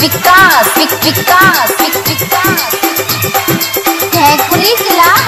विकास विकास Wick, विकास विकास। है खुली खिला